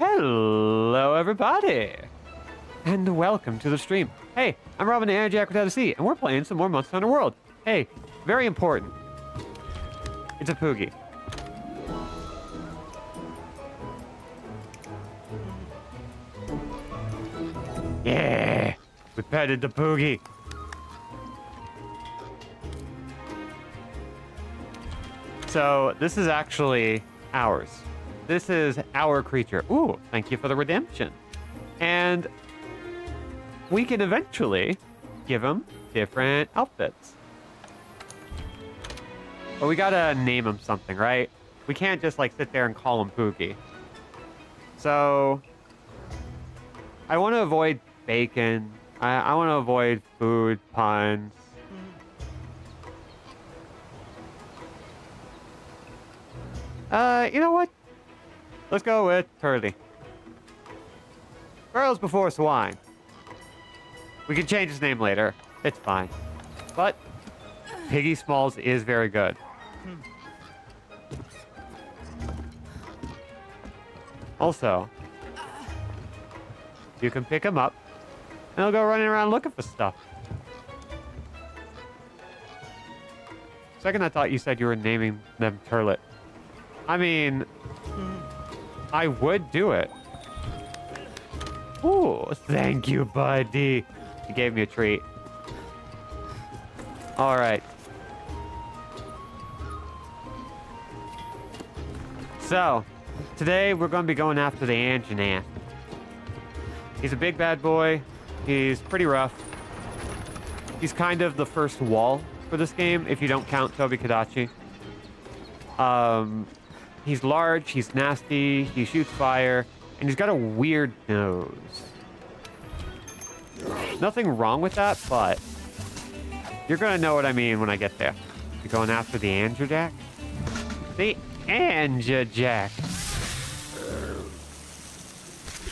Hello, everybody, and welcome to the stream. Hey, I'm Robin the Anderjak without a C, and we're playing some more Monster Hunter World. Hey, very important. It's a Poogie. Yeah, we petted the Poogie. So this is actually ours. This is our creature. Ooh, thank you for the redemption. And we can eventually give him different outfits. But we gotta name him something, right? We can't just like sit there and call him Poogie. So I want to avoid bacon. I, I want to avoid food puns. Uh, you know what? Let's go with Turley. Girls before swine. We can change his name later. It's fine. But Piggy Smalls is very good. Also, you can pick him up, and he'll go running around looking for stuff. Second, I thought you said you were naming them Turlet. I mean, I would do it. Ooh, thank you, buddy. You gave me a treat. All right. So, today we're going to be going after the Anjanath. He's a big bad boy. He's pretty rough. He's kind of the first wall for this game, if you don't count Tobi-Kadachi. Um, he's large, he's nasty, he shoots fire, and he's got a weird nose. Nothing wrong with that, but you're gonna know what I mean when I get there. You're going after the Androjack? The Androjack.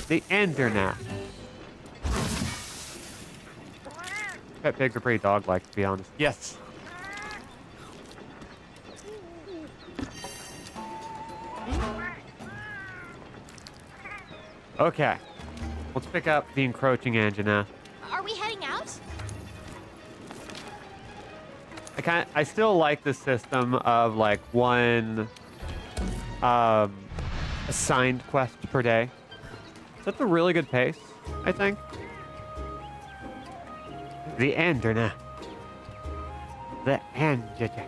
The Endernath. Pet pigs are pretty dog-like, to be honest. Yes. Okay. Let's pick up the encroaching Anjanath. Are we heading out? I kind I still like the system of like one um assigned quest per day. That's a really good pace, I think. The Endernath. The Androjack.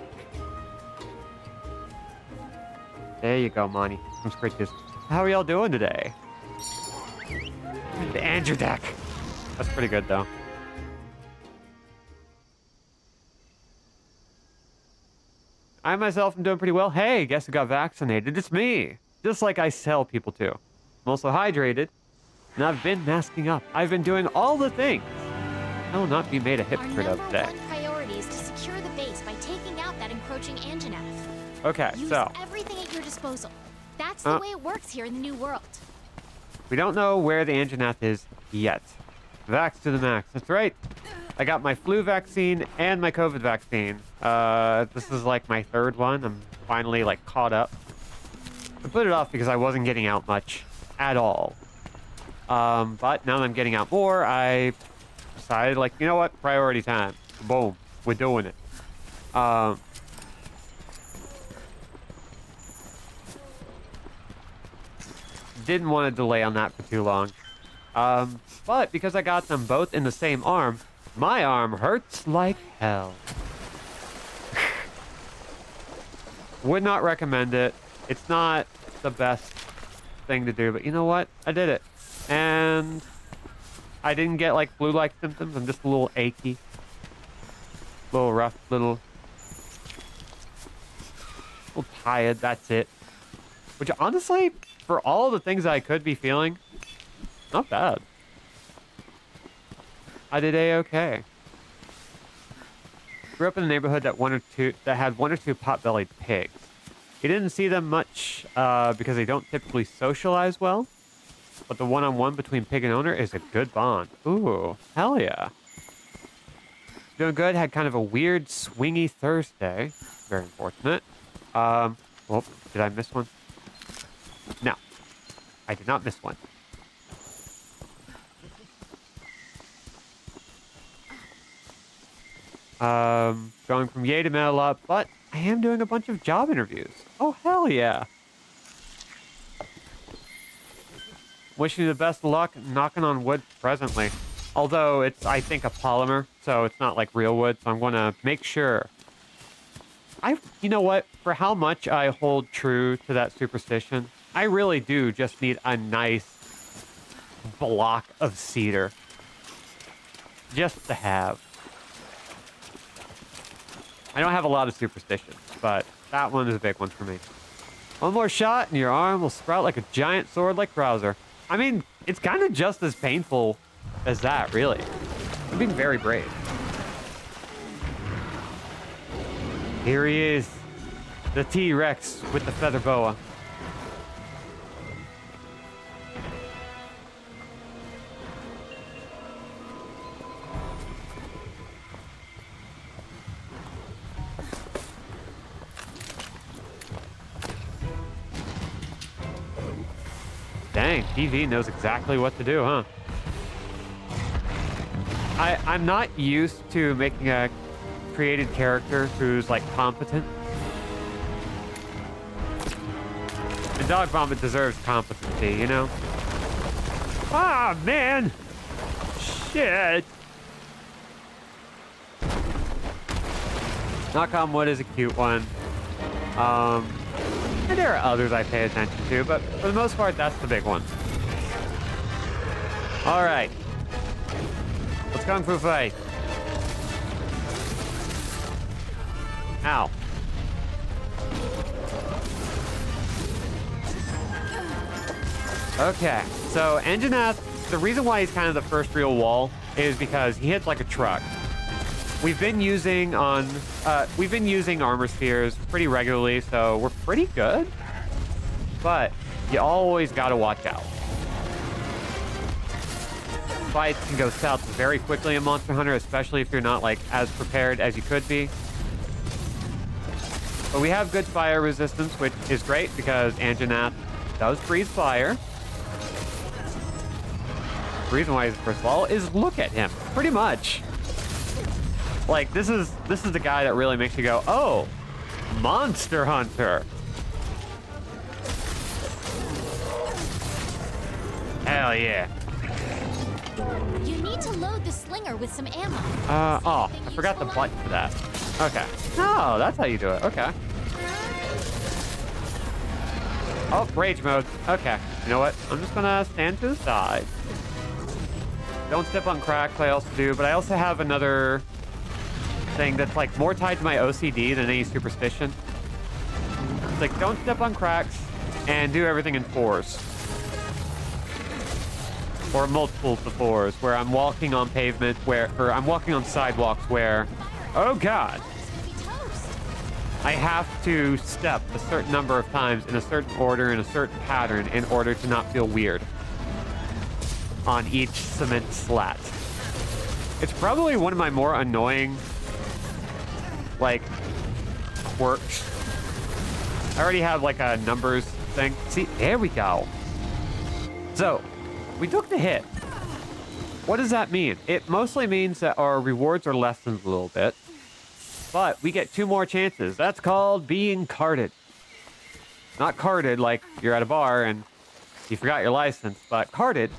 There you go, Monty. Some scritches. How are y'all doing today? The Andrew deck. That's pretty good, though. I myself am doing pretty well. Hey, guess who got vaccinated? It's me. Just like I tell people to. I'm also hydrated, and I've been masking up. I've been doing all the things. I will not be made a hypocrite of today. one priority is to secure the base by taking out that encroaching Anjanath. Okay, Use so everything at your disposal. That's the Uh. way it works here in the new world. We don't know where the Anjanath is yet. Vax to the max. That's right. I got my flu vaccine and my COVID vaccine. Uh, this is like my third one. I'm finally like caught up. I put it off because I wasn't getting out much at all. Um, but now that I'm getting out more, I decided like, you know what? Priority time. Boom. We're doing it. Um, didn't want to delay on that for too long. Um, but because I got them both in the same arm, my arm hurts like hell. Would not recommend it. It's not the best thing to do, but you know what? I did it. And I didn't get like flu-like symptoms. I'm just a little achy. A little rough, little, A little tired. That's it. Which honestly, for all the things I could be feeling, not bad. I did a-okay. Grew up in a neighborhood that one or two that had one or two pot-bellied pigs. You didn't see them much uh, because they don't typically socialize well. But the one-on-one between pig and owner is a good bond. Ooh, hell yeah. Doing good. Had kind of a weird swingy Thursday. Very unfortunate. Um, well, did I miss one? No. I did not miss one. Um, going from yay to metal up, but I am doing a bunch of job interviews. Oh, hell yeah. Wishing you the best luck knocking on wood presently. Although it's, I think, a polymer, so it's not like real wood, so I'm going to make sure. I, you know what? For how much I hold true to that superstition, I really do just need a nice block of cedar. Just to have. I don't have a lot of superstitions, but that one is a big one for me. One more shot and your arm will sprout like a giant sword like Krauser. I mean, it's kind of just as painful as that, really. I'm being very brave. Here he is, the T-Rex with the feather boa. Dang, TV knows exactly what to do, huh? I, I'm not used to making a created character who's like competent. And Dog Vomit deserves competency, you know? Ah, man! Shit! Knock on Wood is a cute one. Um, and there are others I pay attention to, but for the most part, that's the big one. All right. Let's kung fu fight. Ow. Okay, so Anjanath, the reason why he's kind of the first real wall is because he hits like a truck. We've been using on, uh, we've been using armor spheres pretty regularly, so we're pretty good. But you always gotta watch out. Fights can go south very quickly in Monster Hunter, especially if you're not like as prepared as you could be. But we have good fire resistance, which is great because Anjanath does breathe fire. The reason why he's first of all is look at him, pretty much. Like this is this is the guy that really makes you go, oh, Monster Hunter. Hell yeah. You need to load the slinger with some ammo. Uh, oh, I forgot the button for that. Okay. Oh, that's how you do it. Okay. Oh, rage mode. Okay. You know what? I'm just gonna stand to the side. Don't step on cracks, I also do, but I also have another thing that's like more tied to my OCD than any superstition. It's like don't step on cracks and do everything in fours. Or multiples of fours, where I'm walking on pavement where or I'm walking on sidewalks where oh god. I have to step a certain number of times in a certain order in a certain pattern in order to not feel weird on each cement slat. It's probably one of my more annoying like quirks. I already have like a numbers thing. See, there we go. So, we took the hit. What does that mean? It mostly means that our rewards are lessened a little bit. But we get two more chances. That's called being carded. Not carded like you're at a bar and you forgot your license, but carded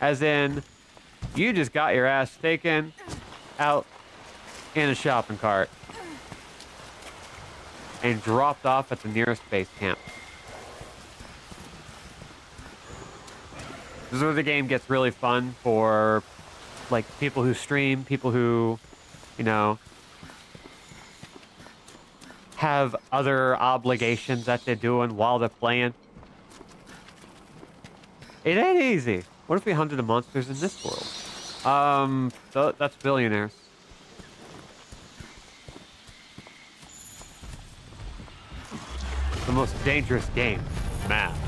as in you just got your ass taken out in a shopping cart and dropped off at the nearest base camp. This is where the game gets really fun for like people who stream, people who, you know, have other obligations that they're doing while they're playing. It ain't easy. What if we hunted the monsters in this world? Um, th that's billionaires. The most dangerous game, math.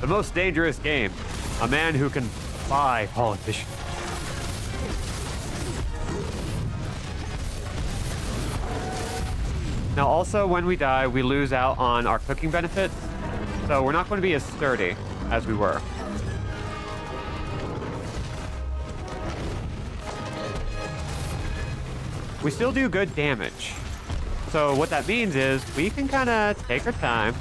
the most dangerous game, a man who can buy politicians. Now, also, when we die, we lose out on our cooking benefits. So we're not going to be as sturdy as we were. We still do good damage. So what that means is we can kind of take our time,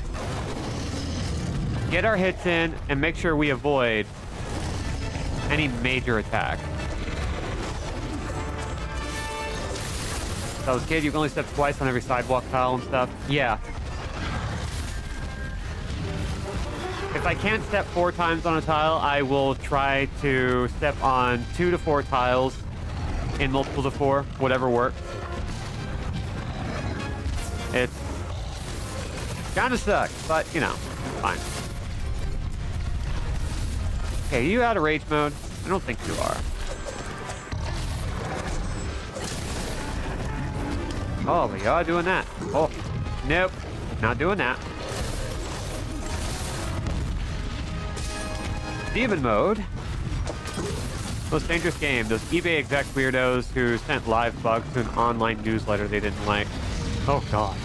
get our hits in, and make sure we avoid any major attack. So, kid, you can only step twice on every sidewalk tile and stuff. Yeah. If I can't step four times on a tile, I will try to step on two to four tiles in multiples of four, whatever works. Kind of sucks, but, you know, fine. Okay, you out of rage mode? I don't think you are. Oh, we are doing that. Oh, nope. Not doing that. Demon mode. Most dangerous game. Those eBay exec weirdos who sent live bugs to an online newsletter they didn't like. Oh, God.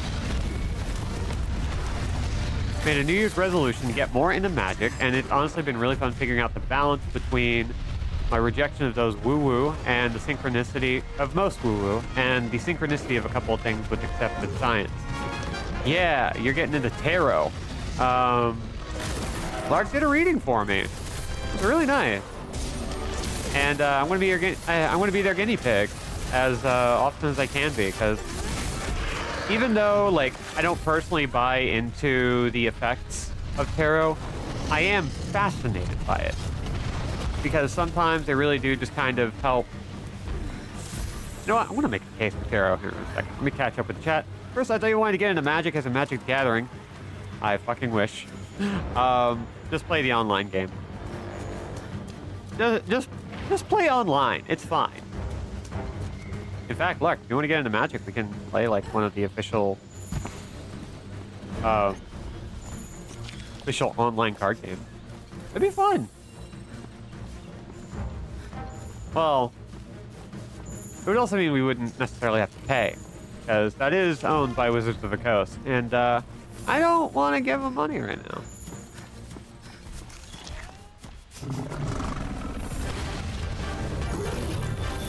Made a New Year's resolution to get more into magic, and it's honestly been really fun figuring out the balance between my rejection of those woo-woo and the synchronicity of most woo-woo and the synchronicity of a couple of things with accepted science. Yeah, you're getting into tarot. Um, Lark did a reading for me. It's really nice. And uh, I'm gonna be your I'm gonna be their guinea pig as uh, often as I can be because even though like I don't personally buy into the effects of tarot, I am fascinated by it because sometimes they really do just kind of help. You know what? I want to make a case for tarot here in a second. Let me catch up with the chat. First, I thought you wanted to get into Magic as a Magic Gathering. I fucking wish. Um, just play the online game. Just, just, just play online. It's fine. In fact, look, if you want to get into Magic, we can play like one of the official, uh, official online card games. It'd be fun. Well, it would also mean we wouldn't necessarily have to pay, because that is owned by Wizards of the Coast, and uh, I don't want to give them money right now.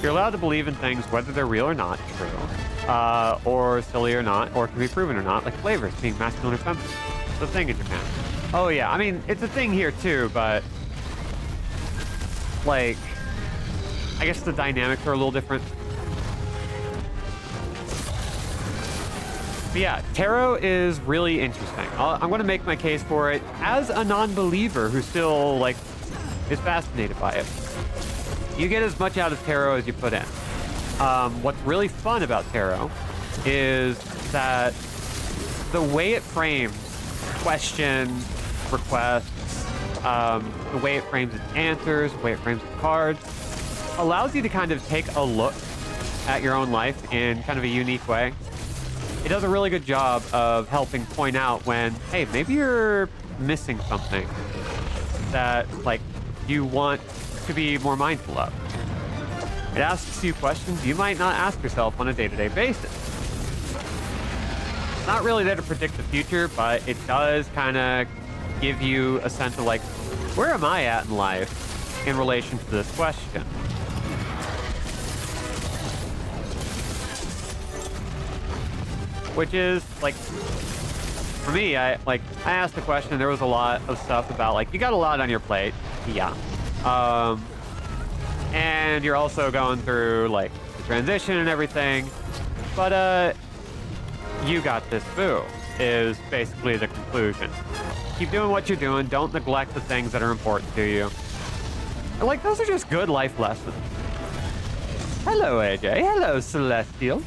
You're allowed to believe in things whether they're real or not, true, uh, or silly or not, or can be proven or not, like flavors being masculine or feminine. It's a thing in Japan. Oh yeah, I mean, it's a thing here too, but like, I guess the dynamics are a little different. But yeah, tarot is really interesting. i am going to make my case for it as a non-believer who still like is fascinated by it. You get as much out of tarot as you put in. Um, what's really fun about tarot is that the way it frames questions, requests, um, the way it frames its answers, the way it frames its cards, allows you to kind of take a look at your own life in kind of a unique way. It does a really good job of helping point out when, hey, maybe you're missing something that like you want to be more mindful of. It asks you questions you might not ask yourself on a day-to-day -day basis. It's not really there to predict the future, but it does kind of give you a sense of like, where am I at in life in relation to this question? which is like for me, I like I asked the question. There was a lot of stuff about like you got a lot on your plate, yeah, um, and you're also going through like the transition and everything. But uh, you got this boo is basically the conclusion. Keep doing what you're doing. Don't neglect the things that are important to you. Like those are just good life lessons. Hello, AJ. Hello, Celestial.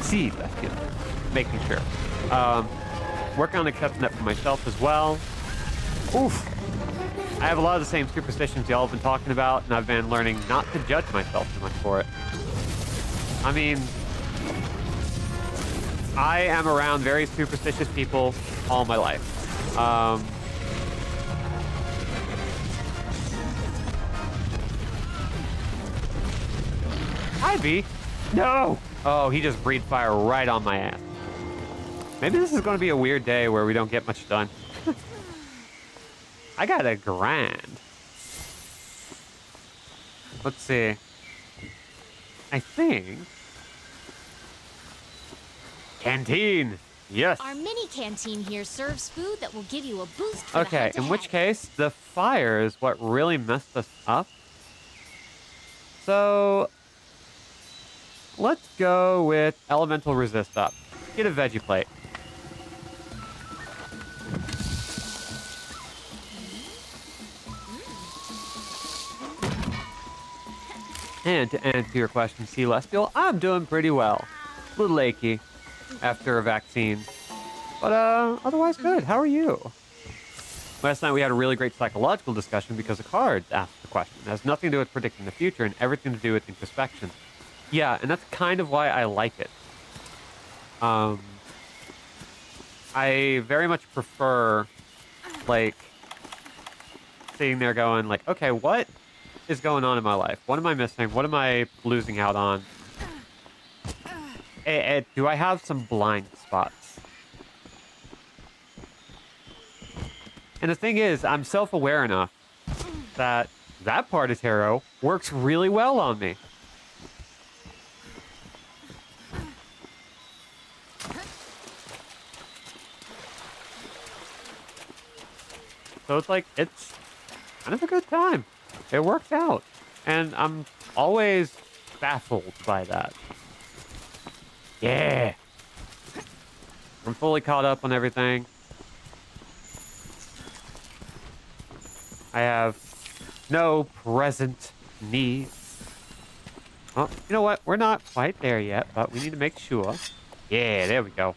See, Celestial making sure. Um, working on accepting that for myself as well. Oof. I have a lot of the same superstitions y'all have been talking about, and I've been learning not to judge myself too much for it. I mean, I am around very superstitious people all my life. Um, Ivy? No! Oh, he just breathed fire right on my ass. Maybe this is going to be a weird day where we don't get much done. I got a grand. Let's see. I think. Canteen. Yes. Our mini canteen here serves food that will give you a boost for Okay, in which case, the fire is what really messed us up. So, let's go with elemental resist up. Get a veggie plate. And to answer your question, Celestial, I'm doing pretty well. A little achy after a vaccine. But uh, otherwise good. How are you? Last night we had a really great psychological discussion because a card asked the question. It has nothing to do with predicting the future and everything to do with introspection. Yeah, and that's kind of why I like it. Um, I very much prefer, like, sitting there going, like, okay, what is going on in my life? What am I missing? What am I losing out on? Eh, eh, do I have some blind spots? And the thing is, I'm self-aware enough that that part of tarot works really well on me. So it's like, it's kind of a good time. It worked out. And I'm always baffled by that. Yeah. I'm fully caught up on everything. I have no present needs. Well, you know what? We're not quite there yet, but we need to make sure. Yeah, there we go.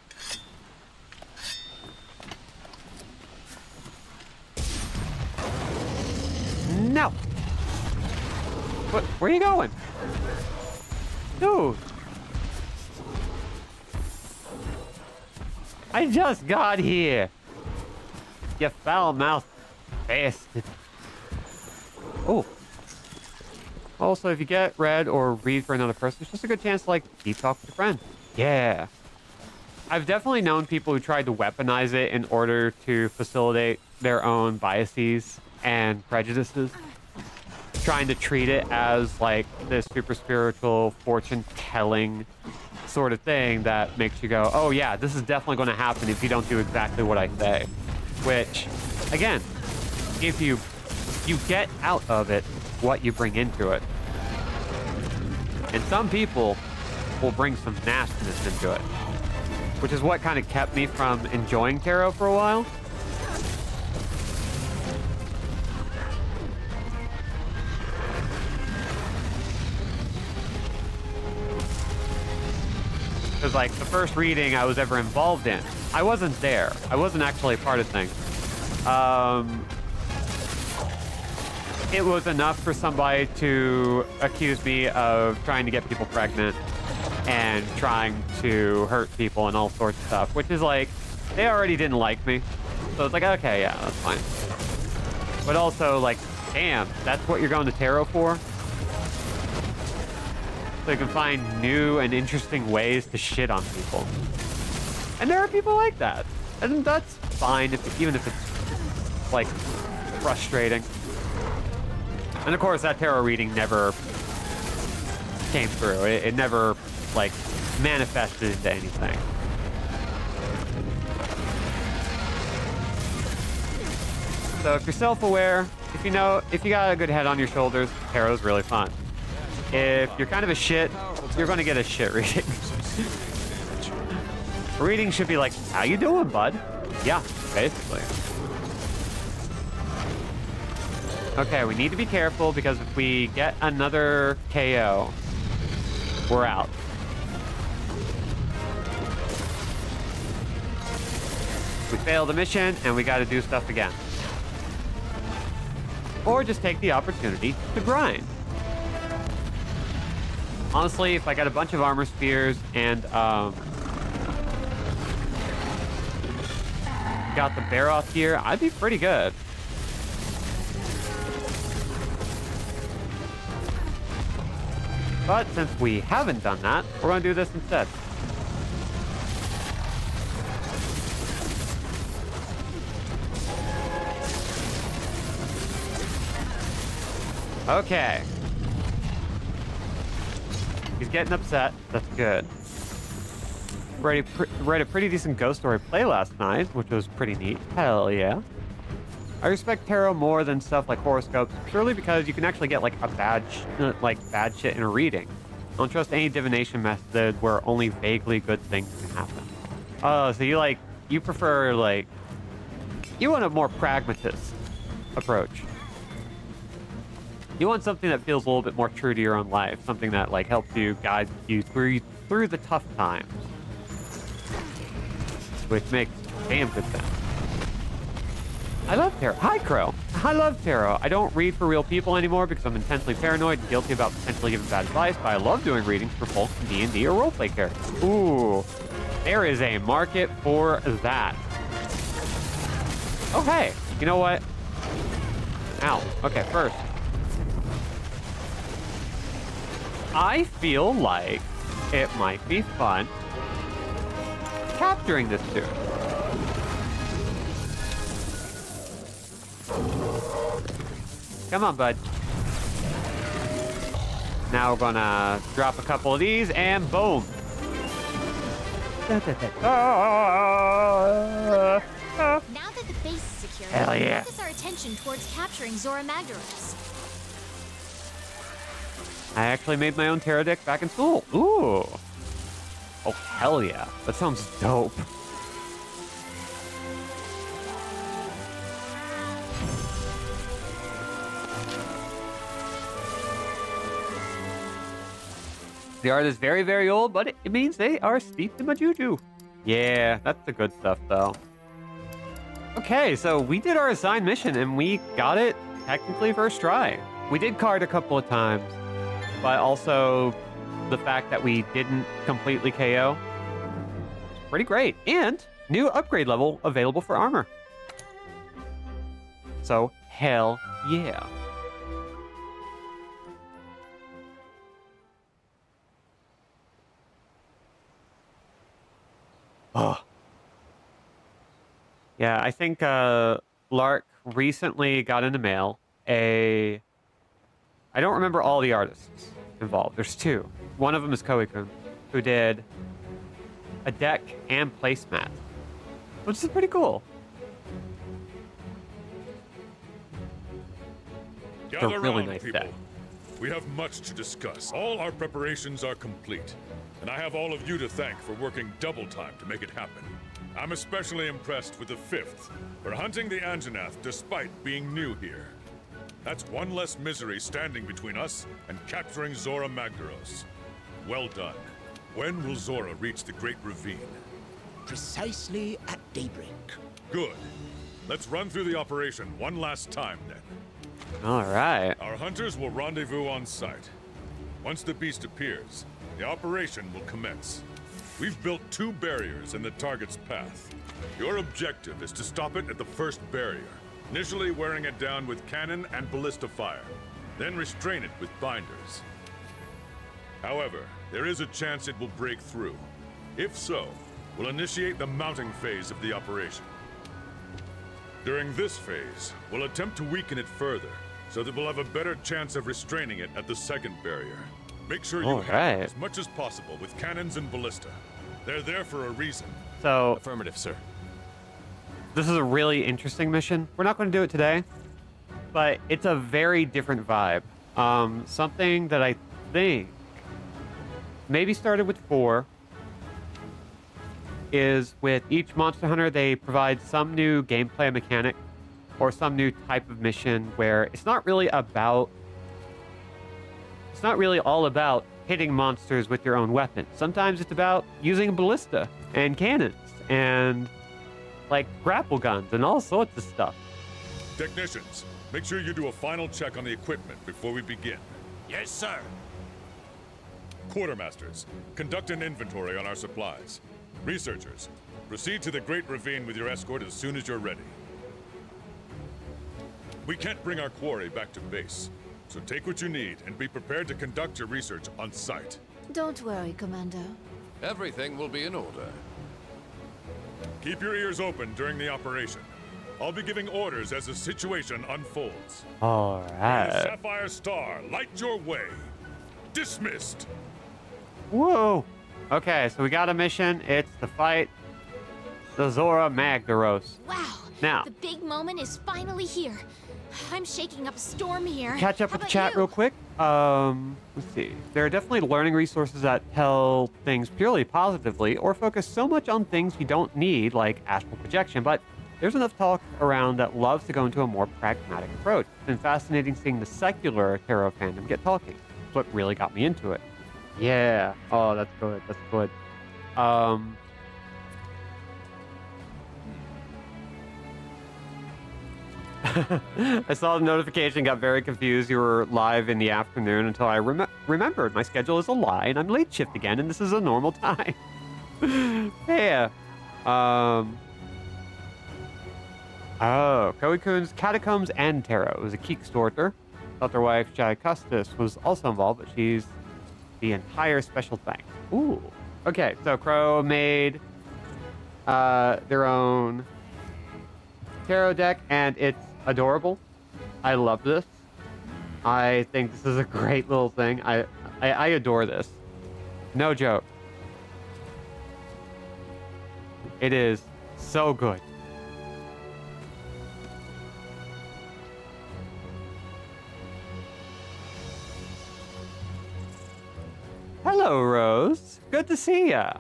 No! What? Where are you going? Dude! I just got here! You foul-mouthed bastard. Oh. Also, if you get read or read for another person, it's just a good chance to, like, deep talk with your friend. Yeah. I've definitely known people who tried to weaponize it in order to facilitate their own biases and prejudices. Trying to treat it as, like, this super spiritual, fortune telling sort of thing that makes you go, oh, yeah, this is definitely going to happen if you don't do exactly what I say. Which, again, if you you get out of it what you bring into it. And some people will bring some nastiness into it, which is what kind of kept me from enjoying tarot for a while. Because, like, the first reading I was ever involved in, I wasn't there. I wasn't actually part of things. Um, it was enough for somebody to accuse me of trying to get people pregnant and trying to hurt people and all sorts of stuff, which is like, they already didn't like me. So it's like, okay, yeah, that's fine. But also, like, damn, that's what you're going to tarot for? You can find new and interesting ways to shit on people. And there are people like that. And that's fine, if, even if it's, like, frustrating. And of course, that tarot reading never came through. It, it never, like, manifested into anything. So if you're self-aware, if you know, if you got a good head on your shoulders, tarot's really fun. If you're kind of a shit, you're going to get a shit reading. reading should be like, how you doing, bud? Yeah, basically. Okay, we need to be careful because if we get another KO, we're out. We fail the mission and we got to do stuff again. Or just take the opportunity to grind. Honestly, if I got a bunch of armor spheres and um, got the bear off here, I'd be pretty good. But since we haven't done that, we're going to do this instead. Okay. He's getting upset. That's good. Read a, read a pretty decent ghost story play last night, which was pretty neat. Hell yeah. I respect tarot more than stuff like horoscopes, purely because you can actually get like a bad, like bad shit in a reading. Don't trust any divination method where only vaguely good things can happen. Oh, so you like you prefer like you want a more pragmatist approach. You want something that feels a little bit more true to your own life, something that like helps you guide you through through the tough times, which makes damn good sense. I love tarot. Hi, Crow. I love tarot. I don't read for real people anymore because I'm intensely paranoid and guilty about potentially giving bad advice, but I love doing readings for folks in D&D or roleplay characters. Ooh, there is a market for that. Hey. You know what? Ow. Okay, first. I feel like it might be fun capturing this dude. Come on, bud. Now we're gonna drop a couple of these and boom. Now that the base is secure, Hell yeah. focus our attention towards capturing Zorah Magdaros. I actually made my own tarot deck back in school. Ooh. Oh, hell yeah. That sounds dope. The art is very, very old, but it, it means they are steeped in my juju. Yeah, that's the good stuff, though. Okay, so we did our assigned mission, and we got it technically first try. We did card a couple of times, but also the fact that we didn't completely KO. Pretty great. And new upgrade level available for armor. So, hell yeah. Oh. Yeah, I think uh, Lark recently got in the mail a. I don't remember all the artists involved. There's two. One of them is Koei-kun, who did a deck and placemat, which is pretty cool. Gather a really nice people. deck. We have much to discuss. All our preparations are complete, and I have all of you to thank for working double time to make it happen. I'm especially impressed with the fifth for hunting the Anjanath despite being new here. That's one less misery standing between us and capturing Zorah Magdaros. Well done. When will Zorah reach the Great Ravine? Precisely at daybreak. Good. Let's run through the operation one last time then. All right. Our hunters will rendezvous on site. Once the beast appears, the operation will commence. We've built two barriers in the target's path. Your objective is to stop it at the first barrier, initially wearing it down with cannon and ballista fire, then restrain it with binders. However, there is a chance it will break through. If so, we'll initiate the mounting phase of the operation. During this phase, we'll attempt to weaken it further, so that we'll have a better chance of restraining it at the second barrier. Make sure you All handle right. as much as possible with cannons and ballista. They're there for a reason. So Affirmative, sir. This is a really interesting mission. We're not going to do it today, but it's a very different vibe. Um, something that I think maybe started with four is with each Monster Hunter, they provide some new gameplay mechanic or some new type of mission where it's not really about. It's not really all about hitting monsters with your own weapon. Sometimes it's about using ballista and cannons and like grapple guns and all sorts of stuff. Technicians, make sure you do a final check on the equipment before we begin. Yes, sir. Quartermasters, conduct an inventory on our supplies. Researchers, proceed to the Great Ravine with your escort as soon as you're ready. We can't bring our quarry back to base, so take what you need and be prepared to conduct your research on site. Don't worry, Commander. Everything will be in order. Keep your ears open during the operation. I'll be giving orders as the situation unfolds. All right. The. Sapphire Star, light your way. Dismissed. Whoa. Okay, so we got a mission. It's to fight the Zorah Magdaros. Wow. Now. The big moment is finally here. I'm shaking up a storm here. Catch up How with the chat you? real quick. Um, let's see. There are definitely learning resources that tell things purely positively or focus so much on things you don't need, like astral projection, but there's enough talk around that loves to go into a more pragmatic approach. It's been fascinating seeing the secular tarot fandom get talking. It's what really got me into it. Yeah. Oh, that's good. That's good. Um, I saw the notification, got very confused. You were live in the afternoon until I rem- remembered my schedule is a lie and I'm late shift again, and this is a normal time. yeah. Um. Oh, Koei-kun's Catacombs and Tarot was a Kickstarter. Their wife, Jai Custis, was also involved, but she's the entire special thing. Ooh. Okay, so Crow made uh, their own tarot deck, and it's adorable. I love this. I think this is a great little thing. I, I, I adore this. No joke. It is so good. Hello, Rose. Good to see ya.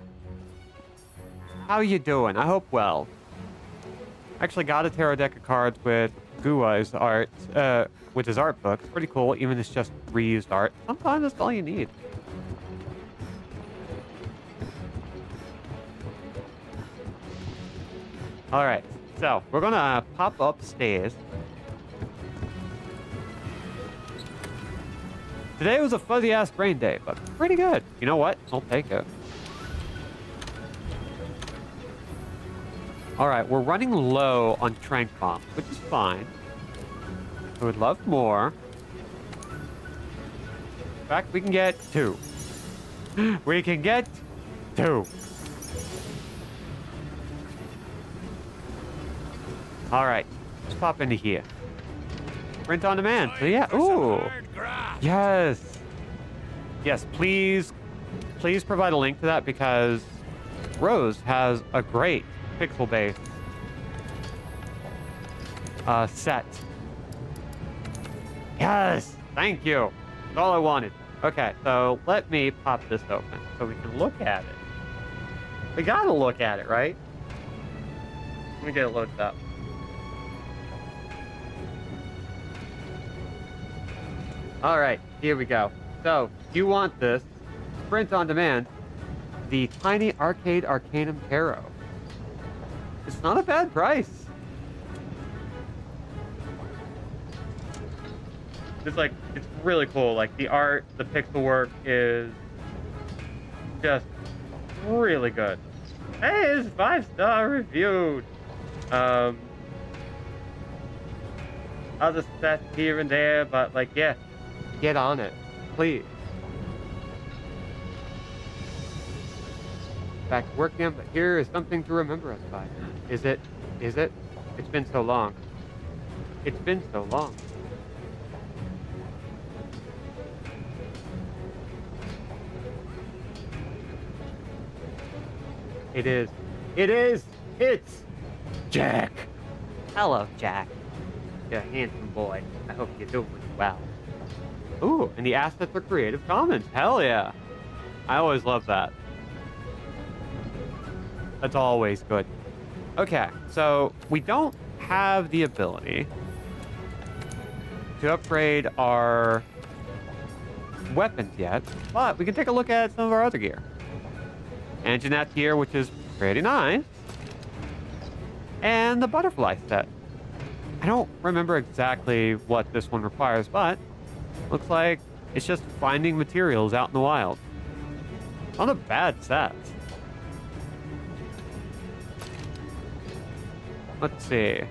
How you doing? I hope well. Actually got a tarot deck of cards with Guai's art, uh, with his art book. It's pretty cool, even if it's just reused art. Sometimes that's all you need. All right, so we're gonna pop upstairs. Today was a fuzzy ass brain day, but pretty good. You know what? I'll take it. All right, we're running low on tranq bombs, which is fine. I would love more. In fact, we can get two. We can get two. All right, let's pop into here. Print on demand. So yeah, ooh. Yes. Yes, please, please provide a link to that because Rose has a great pixel-based uh, set. Yes, thank you. That's all I wanted. Okay, so let me pop this open so we can look at it. We gotta look at it, right? Let me get it loaded up. All right, here we go. So, you want this? Print on demand. The Tiny Arcade Arcanum Tarot. It's not a bad price. It's like, it's really cool. Like, the art, the pixel work is just really good. Hey, it's five star reviewed. Um, other sets here and there, but like, yeah, get on it, please. Back to work again, but here is something to remember us by. Is it? Is it? It's been so long. It's been so long. It is. It is. It's Jack. Hello, Jack. You're a handsome boy. I hope you're doing well. Ooh, and the assets are Creative Commons. Hell yeah. I always love that. That's always good. Okay, so we don't have the ability to upgrade our weapons yet, but we can take a look at some of our other gear. Anjanath gear, which is pretty nice. And the butterfly set. I don't remember exactly what this one requires, but looks like it's just finding materials out in the wild. Not a bad set. Let's see.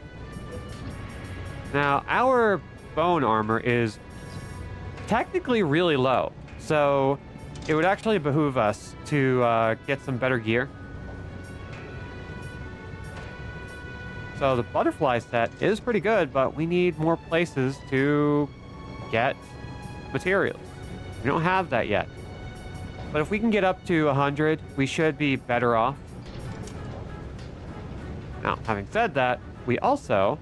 Now, our bone armor is technically really low, so it would actually behoove us to uh, get some better gear. So the butterfly set is pretty good, but we need more places to get materials. We don't have that yet. But if we can get up to 100, we should be better off. Now, having said that, we also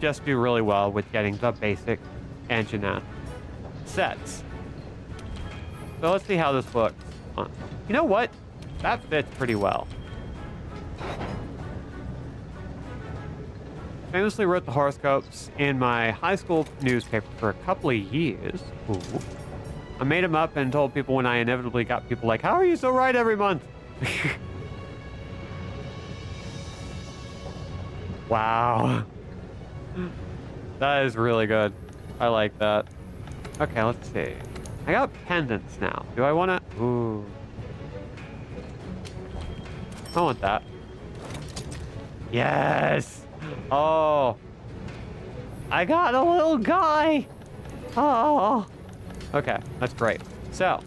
just do really well with getting the basic Anjanath sets. So let's see how this looks. You know what? That fits pretty well. Famously wrote the horoscopes in my high school newspaper for a couple of years. Ooh. I made them up and told people when I inevitably got people like, How are you so right every month? wow. That is really good. I like that. Okay, let's see. I got pendants now. Do I want to? Ooh. I want that. Yes. Oh. I got a little guy. Oh. Okay, that's great. So,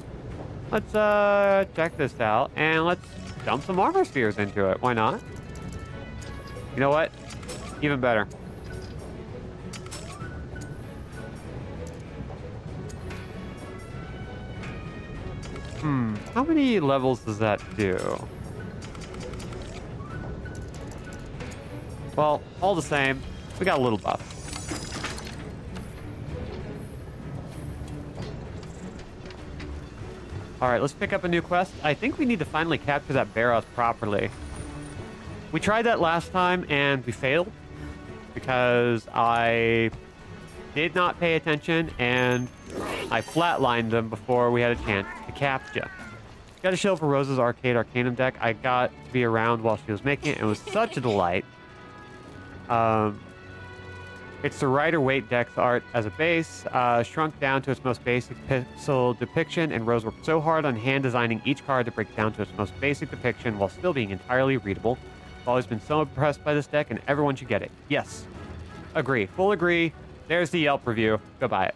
let's uh check this out and let's dump some armor spheres into it. Why not? You know what? Even better. Hmm, how many levels does that do? Well, all the same, we got a little buff. All right, let's pick up a new quest. I think we need to finally capture that Barroth properly. We tried that last time and we failed because I did not pay attention and I flatlined them before we had a chance to capture. Got a shell for Rose's Arcade Arcanum deck. I got to be around while she was making it. It was such a delight. Um, it's the Rider-Waite Dex art as a base, uh, shrunk down to its most basic pixel depiction, and Rose worked so hard on hand designing each card to break down to its most basic depiction while still being entirely readable. I've always been so impressed by this deck, and everyone should get it. Yes. Agree. Full agree. There's the Yelp review. Go buy it.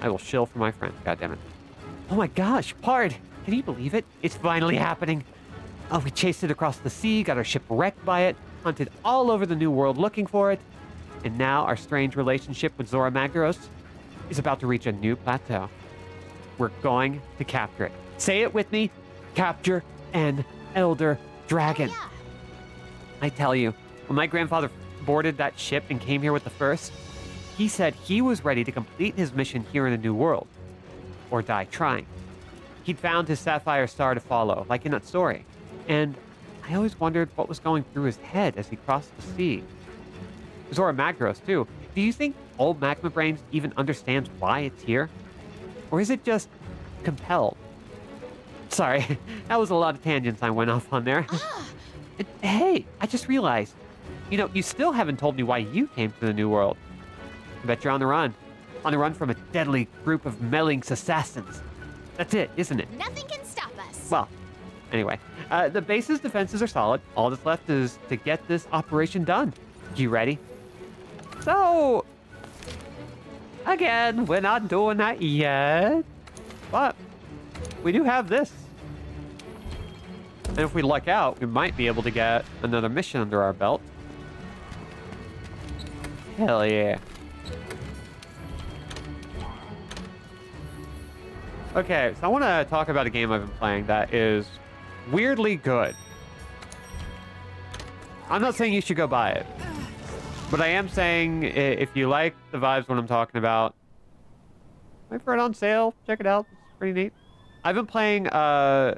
I will shill for my friend. God damn it. Oh my gosh, Pard! Can you believe it? It's finally happening. Oh, we chased it across the sea, got our ship wrecked by it, hunted all over the new world looking for it, and now our strange relationship with Zorah Magdaros is about to reach a new plateau. We're going to capture it. Say it with me capture an elder dragon. Yeah. I tell you, when my grandfather boarded that ship and came here with the first, he said he was ready to complete his mission here in the New World, or die trying. He'd found his sapphire star to follow, like in that story, and I always wondered what was going through his head as he crossed the sea. Zorah Magdaros, too. Do you think old Magma Brains even understands why it's here? Or is it just compelled? Sorry, that was a lot of tangents I went off on there. Ah, And, hey, I just realized, you know, you still haven't told me why you came to the New World. I bet you're on the run. On the run from a deadly group of Melling's assassins. That's it, isn't it? Nothing can stop us. Well, anyway, uh, the base's defenses are solid. All that's left is to get this operation done. You ready? So, again, we're not doing that yet, but we do have this. And if we luck out, we might be able to get another mission under our belt. Hell yeah. Okay, so I want to talk about a game I've been playing that is weirdly good. I'm not saying you should go buy it, but I am saying if you like the vibes what I'm talking about, wait for it on sale. Check it out. It's pretty neat. I've been playing uh,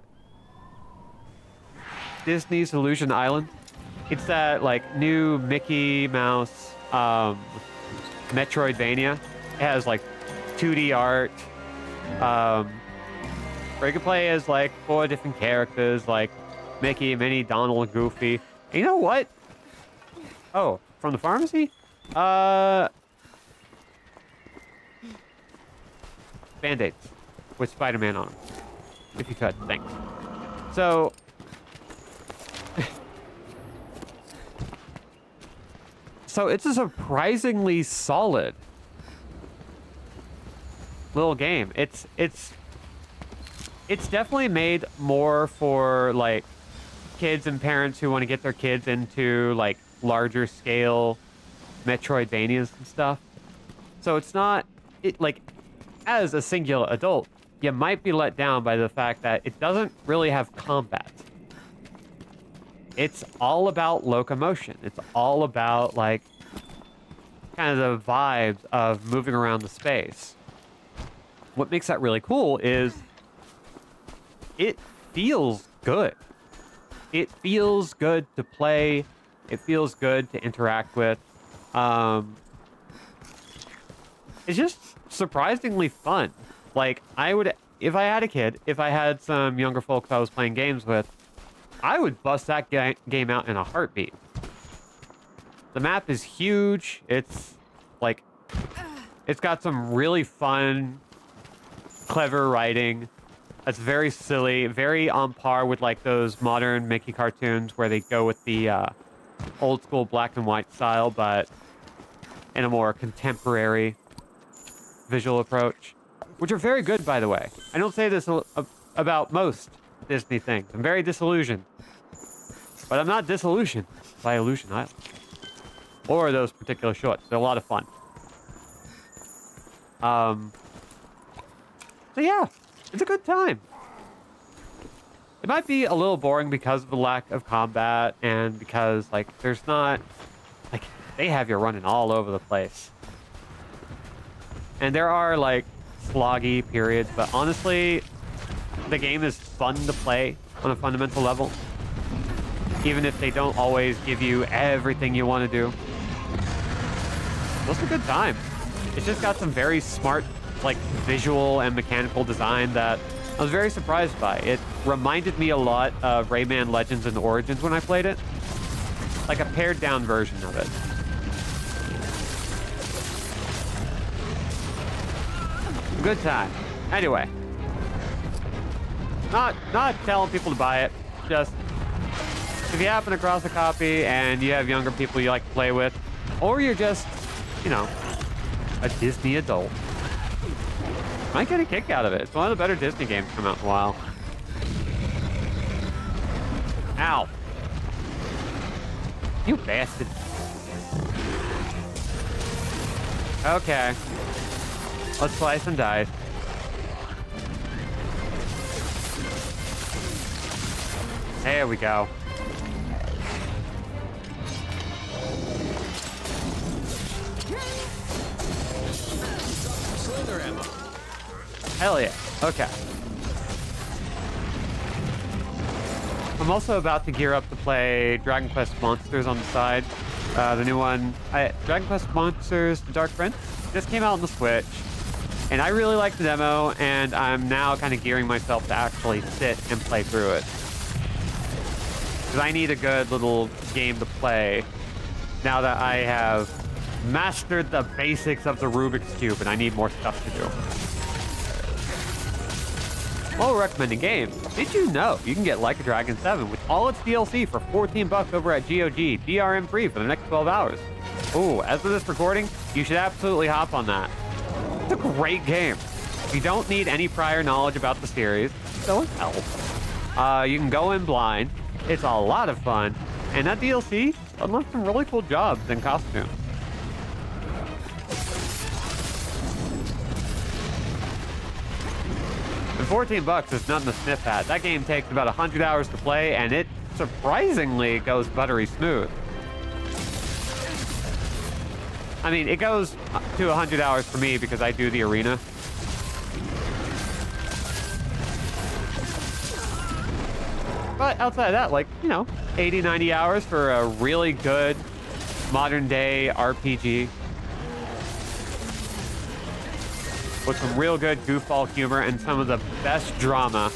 Disney's Illusion Island. It's that like new Mickey Mouse um, Metroidvania. It has like 2D art. Um, where you can play as like four different characters, like Mickey, Minnie, Donald, Goofy. And you know what? Oh, from the pharmacy? Uh, band-aids with Spider-Man on them. If you could, thanks. So, so it's a surprisingly solid little game. It's it's it's definitely made more for like kids and parents who want to get their kids into like larger scale Metroidvanias and stuff. So it's not it like as a singular adult, you might be let down by the fact that it doesn't really have combat. It's all about locomotion. It's all about like kind of the vibes of moving around the space. What makes that really cool is it feels good. It feels good to play. It feels good to interact with. Um, it's just surprisingly fun. Like I would, if I had a kid, if I had some younger folks I was playing games with, I would bust that ga game out in a heartbeat. The map is huge. It's like, it's got some really fun, clever writing. That's very silly, very on par with like those modern Mickey cartoons where they go with the uh, old school black and white style, but in a more contemporary visual approach, which are very good, by the way. I don't say this about most Disney things. I'm very disillusioned. But I'm not disillusioned by Illusion Island. Or those particular shorts. They're a lot of fun. Um, so yeah, it's a good time. It might be a little boring because of the lack of combat and because, like, there's not... Like, they have you running all over the place. And there are, like, sloggy periods, but honestly, the game is fun to play on a fundamental level. Even if they don't always give you everything you want to do. It's a good time. It's just got some very smart, like, visual and mechanical design that I was very surprised by. It reminded me a lot of Rayman Legends and Origins when I played it. Like a pared down version of it. Good time. Anyway. Not not telling people to buy it. Just if you happen across a copy and you have younger people you like to play with, or you're just, you know, a Disney adult. Might get a kick out of it. It's one of the better Disney games come out in a while. Ow. You bastard. Okay. Let's slice and dice. There we go. Hell yeah. Okay. I'm also about to gear up to play Dragon Quest Monsters on the side. Uh, the new one, I, Dragon Quest Monsters The Dark Prince, just came out on the Switch. And I really like the demo, and I'm now kind of gearing myself to actually sit and play through it. Because I need a good little game to play now that I have mastered the basics of the Rubik's Cube, and I need more stuff to do. While we're recommending games, did you know you can get Like a Dragon 7 with all its DLC for 14 bucks over at GOG, DRM free for the next 12 hours? Ooh, as of this recording, you should absolutely hop on that. It's a great game. You don't need any prior knowledge about the series, so it helps. Uh, you can go in blind. It's a lot of fun. And that DLC unlocks some really cool jobs and costumes. And 14 bucks is nothing to sniff at. That game takes about 100 hours to play, and it surprisingly goes buttery smooth. I mean, it goes to 100 hours for me because I do the arena. But outside of that, like, you know, 80, 90 hours for a really good modern day RPG. with some real good goofball humor and some of the best drama.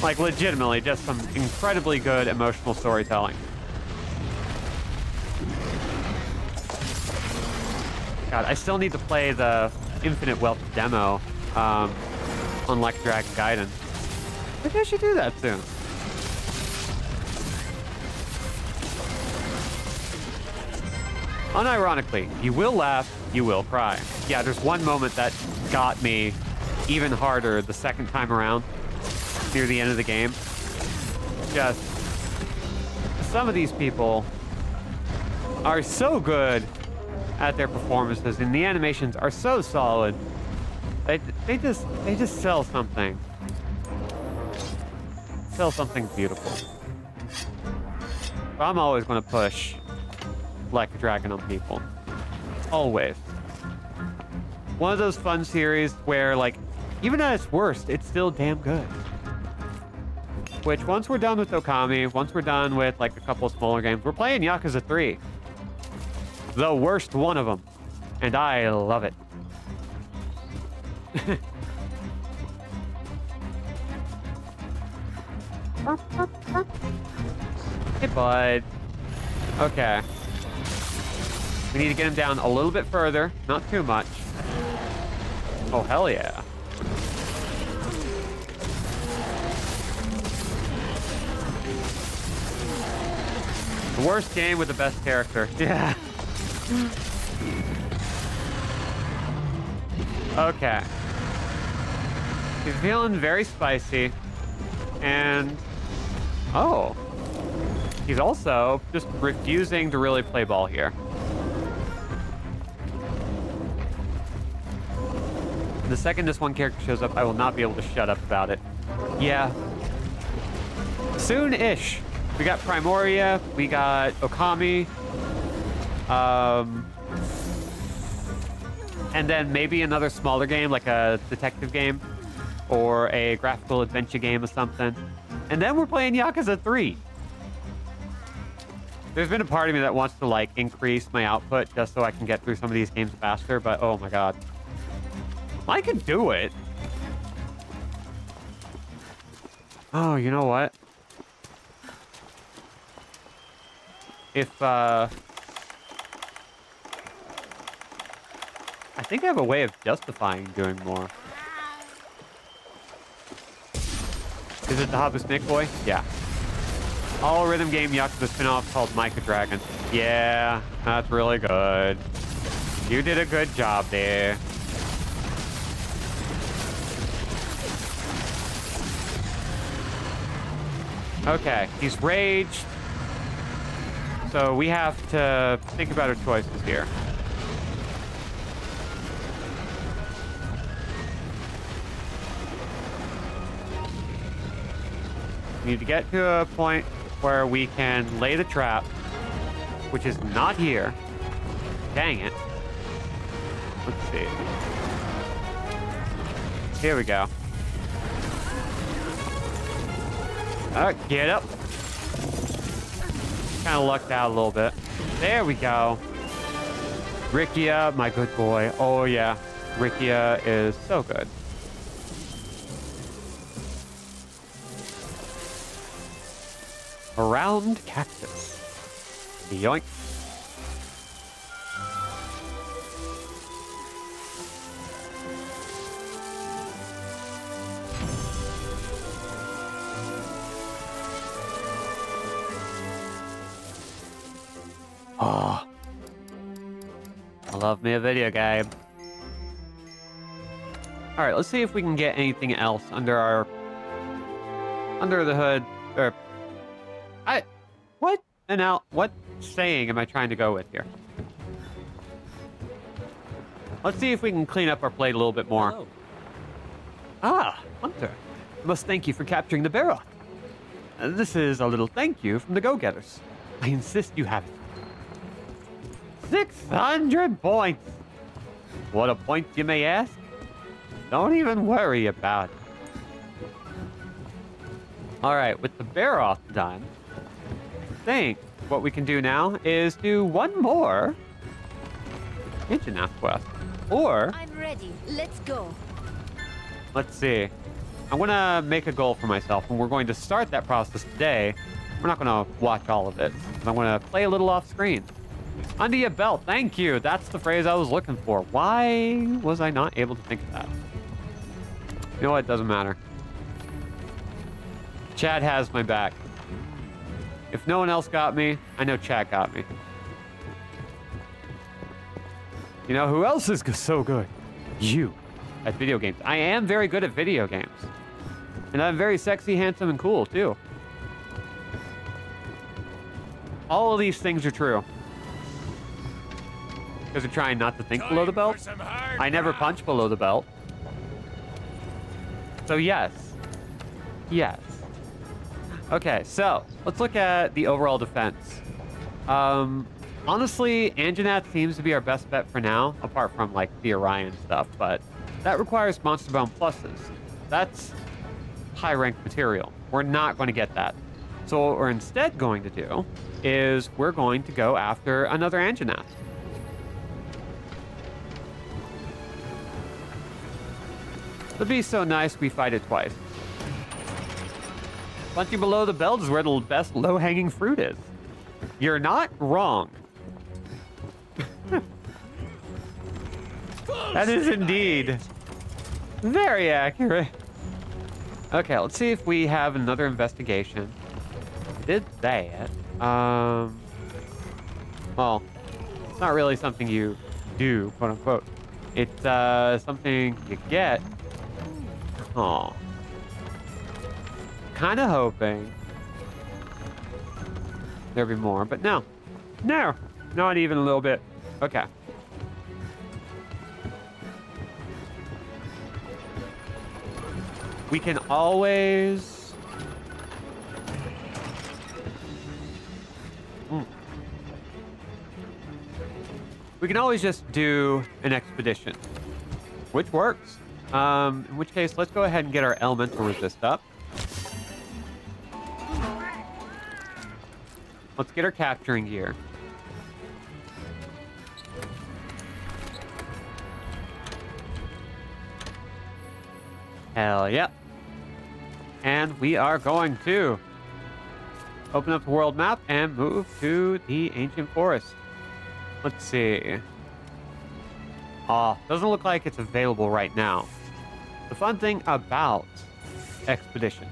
Like, legitimately, just some incredibly good emotional storytelling. God, I still need to play the Infinite Wealth demo um, on Like Dragon Gaiden. Maybe I should do that soon. Unironically, you will laugh, you will cry. Yeah, there's one moment that got me even harder the second time around, near the end of the game. Just some of these people are so good at their performances, and the animations are so solid. They they just they just sell something. Sell something beautiful. But I'm always going to push like a dragon on people. Always. One of those fun series where, like, even at its worst, it's still damn good. Which, once we're done with Okami, once we're done with, like, a couple smaller games, we're playing Yakuza 3. The worst one of them. And I love it. Hey, bud. Okay. We need to get him down a little bit further, not too much. Oh, hell yeah. The worst game with the best character. Yeah. Okay. He's feeling very spicy. And... Oh. He's also just refusing to really play ball here. The second this one character shows up, I will not be able to shut up about it. Yeah. Soon-ish. We got Primoria, we got Okami, um, and then maybe another smaller game, like a detective game, or a graphical adventure game or something. And then we're playing Yakuza 3. There's been a part of me that wants to like increase my output just so I can get through some of these games faster, but oh my god. I can do it. Oh, you know what? If, uh... I think I have a way of justifying doing more. Is it the Habu Snake Boy? Yeah. All rhythm game Yakuza spin-off called Micah Dragon. Yeah, that's really good. You did a good job there. Okay, he's raged. So we have to think about our choices here. We need to get to a point where we can lay the trap, which is not here. Dang it. Let's see. Here we go. Alright, get up. Kind of lucked out a little bit. There we go. Rikia, my good boy. Oh yeah, Rikia is so good. Around cactus. Yoink. Oh. I love me a video game. Alright, let's see if we can get anything else under our... Under the hood, or... And now, What saying am I trying to go with here? Let's see if we can clean up our plate a little bit more. Hello. Ah, Hunter. Must thank you for capturing the Barroth. Uh, This is a little thank you from the Go-Getters. I insist you have it. 600 points! What a point, you may ask? Don't even worry about it. Alright, with the Barroth done, think what we can do now is do one more Kitchenath quest. Or, I'm ready. Let's go. let's see. I'm gonna make a goal for myself, and we're going to start that process today. We're not gonna watch all of it. I'm gonna play a little off screen. Under your belt, thank you. That's the phrase I was looking for. Why was I not able to think of that? You know what? It doesn't matter. Chad has my back. If no one else got me, I know Chad got me. You know who else is so good? You at video games. I am very good at video games. And I'm very sexy, handsome, and cool, too. All of these things are true. Because I'm trying not to think below the belt. I never punch below the belt. So yes. Yes. Okay, so let's look at the overall defense. Um, honestly, Anjanath seems to be our best bet for now, apart from like the Orion stuff, but that requires Monster Bone pluses. That's high rank material. We're not going to get that. So what we're instead going to do is we're going to go after another Anjanath. It'd be so nice we fight it twice. Punching below the belt is where the best low-hanging fruit is. You're not wrong. that is indeed very accurate. Okay, let's see if we have another investigation. Did that. Um, well, it's not really something you do, quote unquote. It's uh, something you get. Oh. Kind of hoping there'd be more, but no. No, not even a little bit. Okay. We can always... Hmm. We can always just do an expedition, which works. Um, in which case, let's go ahead and get our elemental resist up. Let's get our capturing gear. Hell yeah. And we are going to open up the world map and move to the ancient forest. Let's see. Oh, doesn't look like it's available right now. The fun thing about expeditions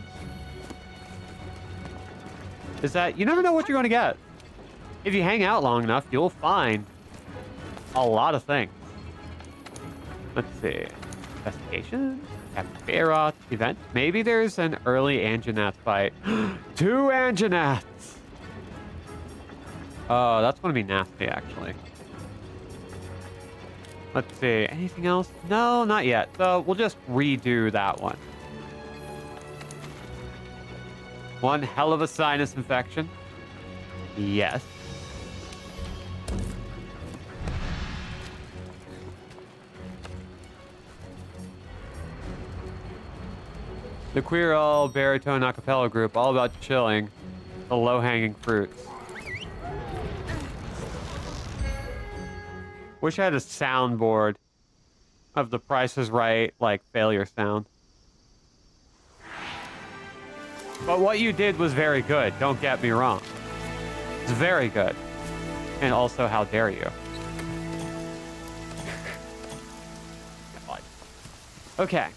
is that you never know what you're going to get. If you hang out long enough, you'll find a lot of things. Let's see. Investigation? Captain event. Maybe there's an early Anjanath fight. Two Anjanaths! Oh, that's going to be nasty, actually. Let's see. Anything else? No, not yet. So we'll just redo that one. One hell of a sinus infection. Yes. The Queer All Baritone Acapella Group, all about chilling the low-hanging fruits. Wish I had a soundboard of the Price is Right, like, failure sound. But what you did was very good, don't get me wrong. It's very good. And also, how dare you? okay.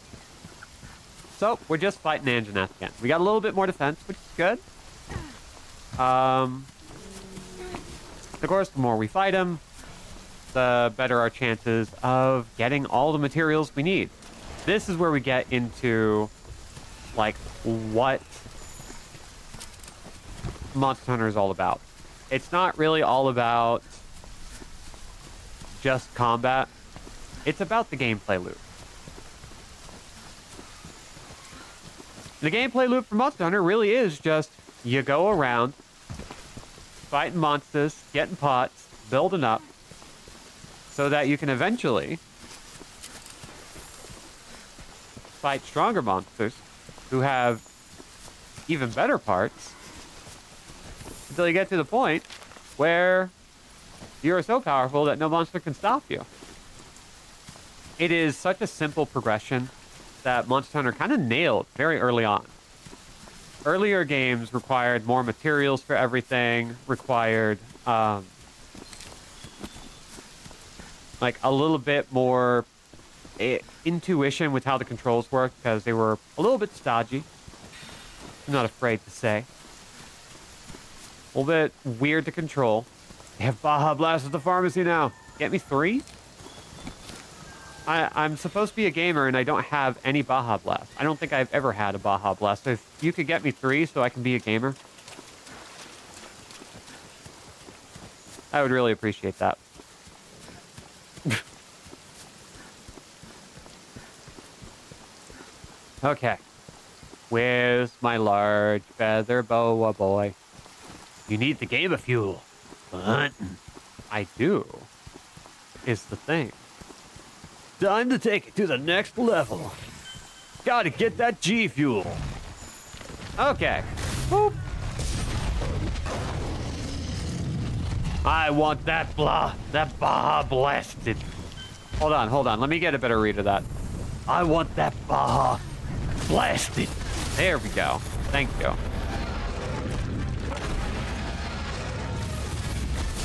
So, we're just fighting Anjanath again. We got a little bit more defense, which is good. Um, of course, the more we fight him, the better our chances of getting all the materials we need. This is where we get into, like, what Monster Hunter is all about. It's not really all about just combat. It's about the gameplay loop. The gameplay loop for Monster Hunter really is just you go around fighting monsters, getting pots, building up, so that you can eventually fight stronger monsters who have even better parts until you get to the point where you're so powerful that no monster can stop you. It is such a simple progression that Monster Hunter kind of nailed very early on. Earlier games required more materials for everything, required um, like a little bit more eh, intuition with how the controls work because they were a little bit stodgy. I'm not afraid to say. A little bit weird to control. They have Baja Blast at the pharmacy now. Get me three? I, I'm supposed to be a gamer and I don't have any Baja Blast. I don't think I've ever had a Baja Blast. If you could get me three so I can be a gamer. I would really appreciate that. okay. Where's my large feather boa boy? You need the gamer fuel. But I do. Is the thing. Time to take it to the next level. Gotta get that G fuel. Okay. Boop. I want that blah, that Baja blasted. Hold on, hold on. Let me get a better read of that. I want that Baja blasted. There we go. Thank you.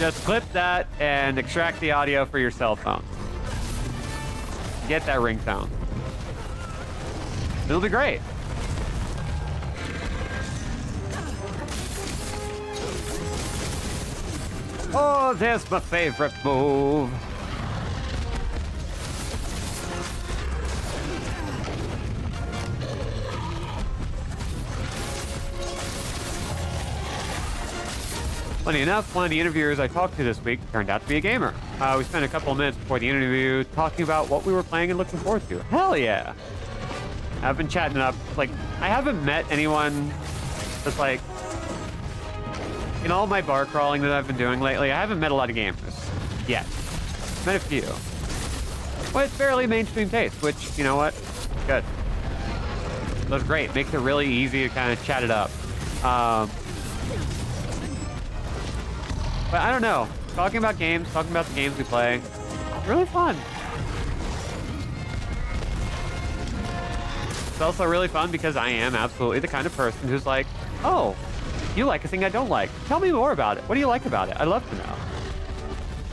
Just clip that and extract the audio for your cell phone. Get that ringtone. It'll be great. Oh, there's my favorite move. Funny enough, one of the interviewers I talked to this week turned out to be a gamer. Uh, we spent a couple of minutes before the interview talking about what we were playing and looking forward to. Hell yeah! I've been chatting up. Like, I haven't met anyone that's like, in all my bar crawling that I've been doing lately, I haven't met a lot of gamers yet. Met a few. But it's fairly mainstream taste, which, you know what? Good. That's great. Makes it really easy to kind of chat it up. Um, but I don't know. Talking about games, talking about the games we play, really fun. It's also really fun because I am absolutely the kind of person who's like, oh, you like a thing I don't like. Tell me more about it. What do you like about it? I'd love to know.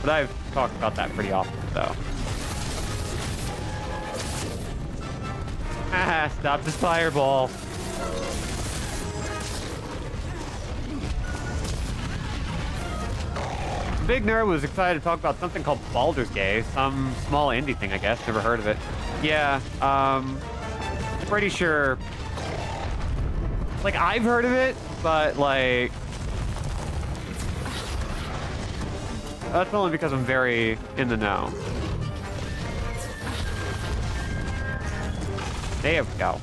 But I've talked about that pretty often, so. Ah, stop this fireball. Big Nerd was excited to talk about something called Baldur's Gate, some small indie thing, I guess. Never heard of it. Yeah, um, pretty sure. Like I've heard of it, but like that's only because I'm very in the know. There we go.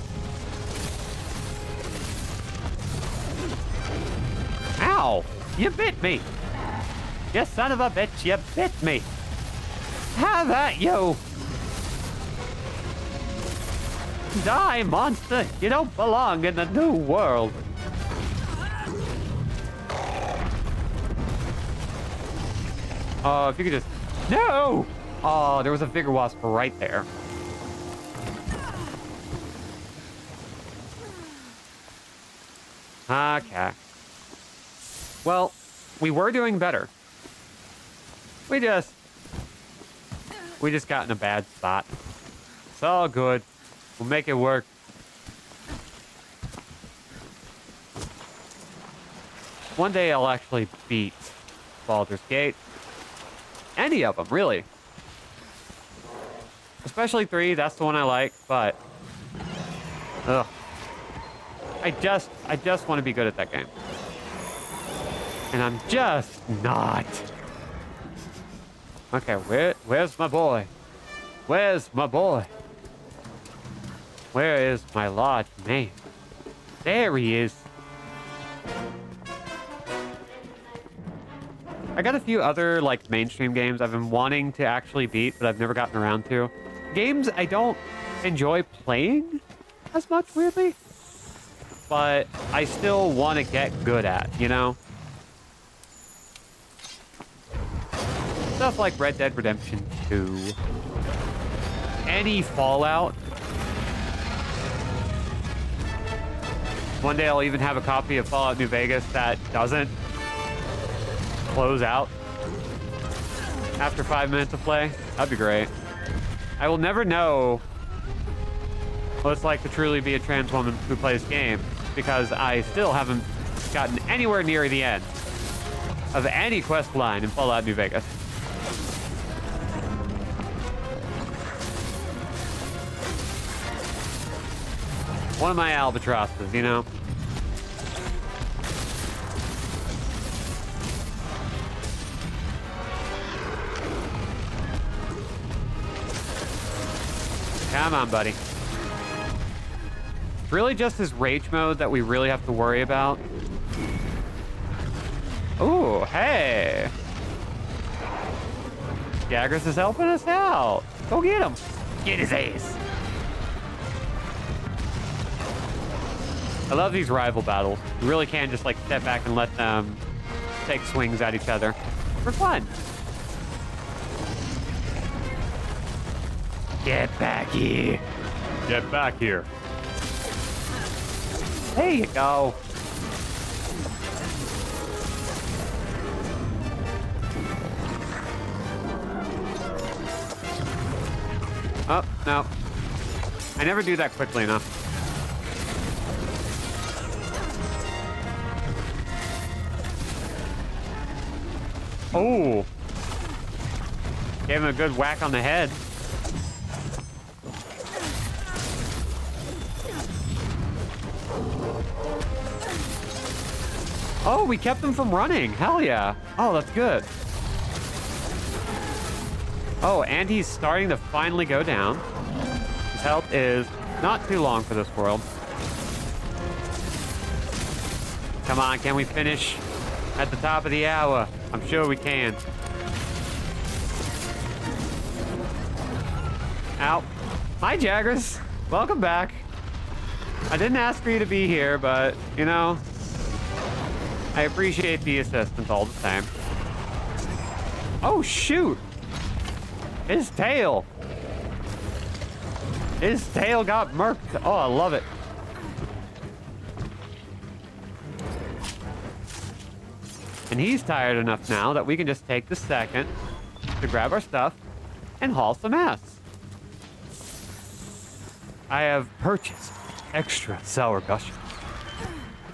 Ow! You bit me! You son of a bitch, you bit me! Have at you! Die, monster! You don't belong in the new world! Oh, if you could just... No! Oh, there was a Vigor Wasp right there. Okay. Well, we were doing better. We just... We just got in a bad spot. It's all good. We'll make it work. One day I'll actually beat Baldur's Gate. Any of them, really. Especially 3, that's the one I like, but... Ugh. I just, I just want to be good at that game. And I'm just not. Okay, where, where's my boy? Where's my boy? Where is my large man? There he is. I got a few other like mainstream games I've been wanting to actually beat, but I've never gotten around to. Games I don't enjoy playing as much, weirdly, but I still want to get good at, you know? Stuff like Red Dead Redemption 2. Any Fallout. One day I'll even have a copy of Fallout New Vegas that doesn't close out after five minutes of play. That'd be great. I will never know what it's like to truly be a trans woman who plays games because I still haven't gotten anywhere near the end of any quest line in Fallout New Vegas. One of my albatrosses, you know? Come on, buddy. It's really just his rage mode that we really have to worry about. Ooh, hey! Jaggers is helping us out! Go get him! Get his ace! I love these rival battles. You really can just like step back and let them take swings at each other for fun. Get back here. Get back here. There you go. Oh, no. I never do that quickly enough. Oh. Gave him a good whack on the head. Oh, we kept him from running. Hell yeah. Oh, that's good. Oh, and he's starting to finally go down. His health is not too long for this world. Come on, can we finish at the top of the hour? I'm sure we can. Ow. Hi, Jaggers. Welcome back. I didn't ask for you to be here, but, you know, I appreciate the assistance all the time. Oh, shoot. His tail. His tail got murked. Oh, I love it. And he's tired enough now that we can just take the second to grab our stuff and haul some ass. I have purchased extra sour gushers.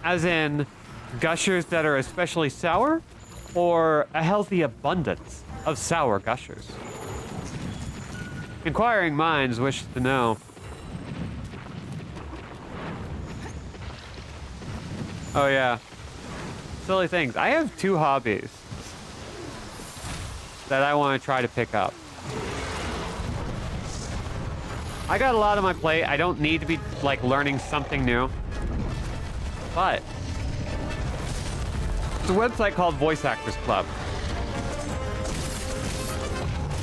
As in, gushers that are especially sour, or a healthy abundance of sour gushers. Inquiring minds wish to know. Oh yeah. Silly things. I have two hobbies that I want to try to pick up. I got a lot on my plate. I don't need to be like learning something new. But it's a website called Voice Actors Club.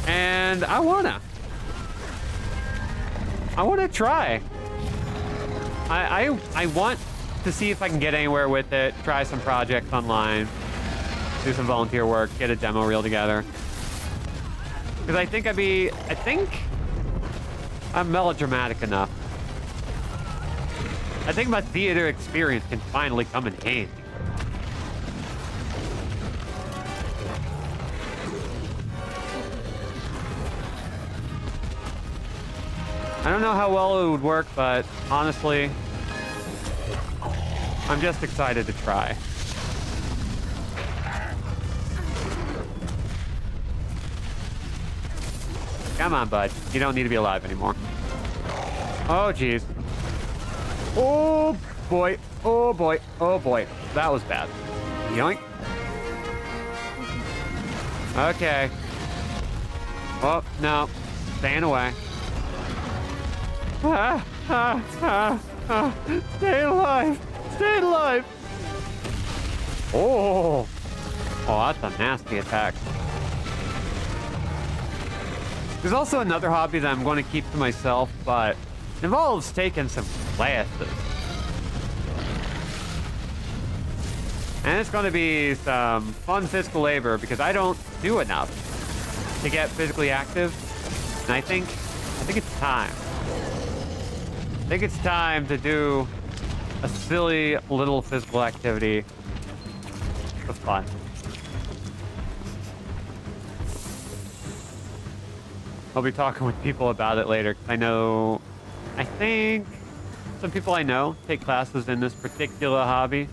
And I wanna. I wanna try. I, I I want to see if I can get anywhere with it, try some projects online, do some volunteer work, get a demo reel together. Because I think I'd be, I think I'm melodramatic enough. I think my theater experience can finally come in handy. I don't know how well it would work, but honestly, I'm just excited to try. Come on, bud. You don't need to be alive anymore. Oh, jeez. Oh, boy. Oh, boy. Oh, boy. That was bad. Yoink. Okay. Oh, no. Staying away. Ah, ah, ah, ah. Stay alive. Stay alive. Oh. Oh, that's a nasty attack. There's also another hobby that I'm going to keep to myself, but it involves taking some classes. And it's going to be some fun physical labor because I don't do enough to get physically active. And I think, I think it's time. I think it's time to do a silly little physical activity for fun. I'll be talking with people about it later. I know, I think some people I know take classes in this particular hobby.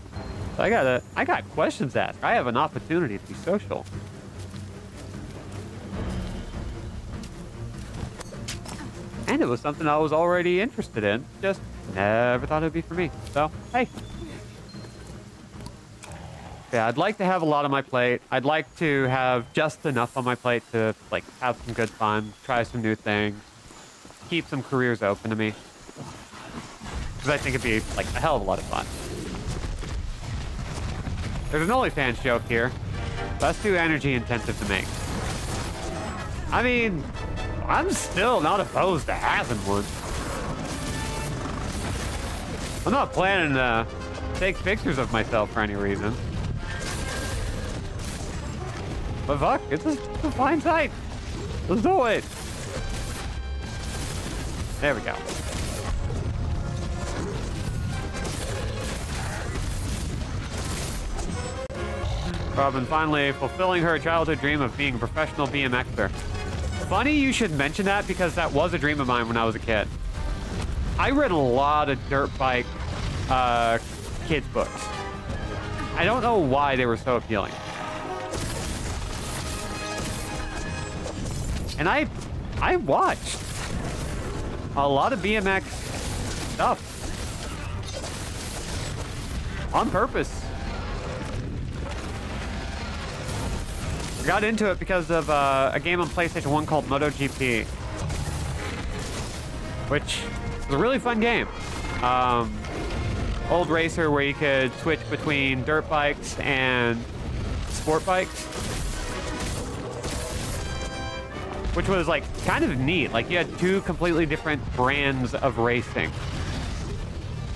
I got a, I got questions asked. I have an opportunity to be social. And it was something I was already interested in. Just never thought it'd be for me. So, hey. Yeah, I'd like to have a lot on my plate. I'd like to have just enough on my plate to like have some good fun, try some new things. keep some careers open to me. Because I think it'd be like a hell of a lot of fun. There's an OnlyFans joke here. That's too energy intensive to make. I mean, I'm still not opposed to having one. I'm not planning to take pictures of myself for any reason. But fuck, it's a, it's a fine sight. Let's do it. There we go. Robin finally fulfilling her childhood dream of being a professional BMXer. Funny you should mention that because that was a dream of mine when I was a kid. I read a lot of dirt bike uh, kids books. I don't know why they were so appealing. And I, I watched a lot of BMX stuff on purpose. I got into it because of uh, a game on PlayStation 1 called MotoGP, which was a really fun game. Um, old racer where you could switch between dirt bikes and sport bikes. Which was like kind of neat. Like you had two completely different brands of racing.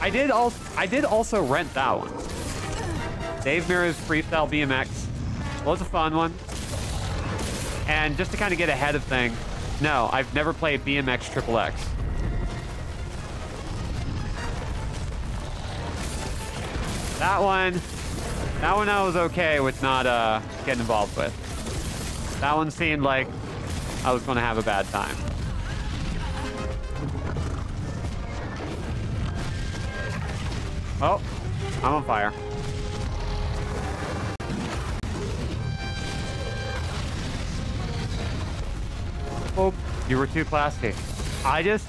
I did also I did also rent that one. Dave Mirra's Freestyle BMX was a fun one. And just to kind of get ahead of things, no, I've never played BMX Triple X. That one, that one I was okay with not uh, getting involved with. That one seemed like I was going to have a bad time. Oh, I'm on fire. Oh, you were too classy. I just,